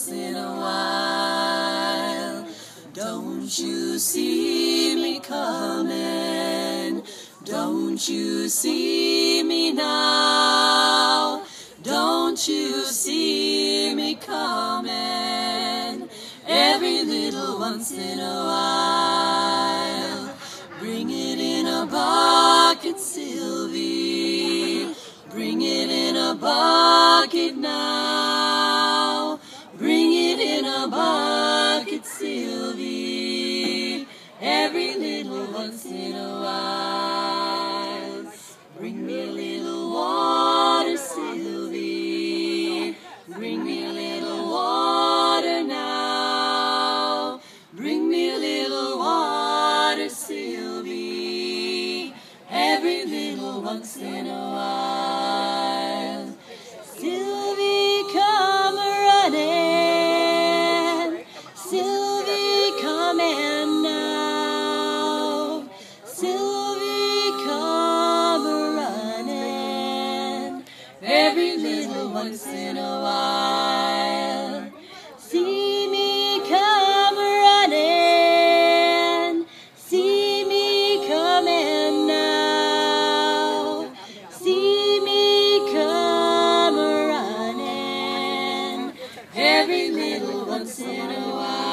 once in a while. Don't you see me coming? Don't you see me now? Don't you see me coming? Every little once in a while. Bring it in a bucket, Sylvie. Bring it in a bucket now. Once in a while. Bring me a little water, Sylvie. Bring me a little water now. Bring me a little water, Sylvie. Every little once in a while. Sylvie, come running. Sylvie, come in Every little once in a while. See me come running. See me coming now. See me come running. Every little once in a while.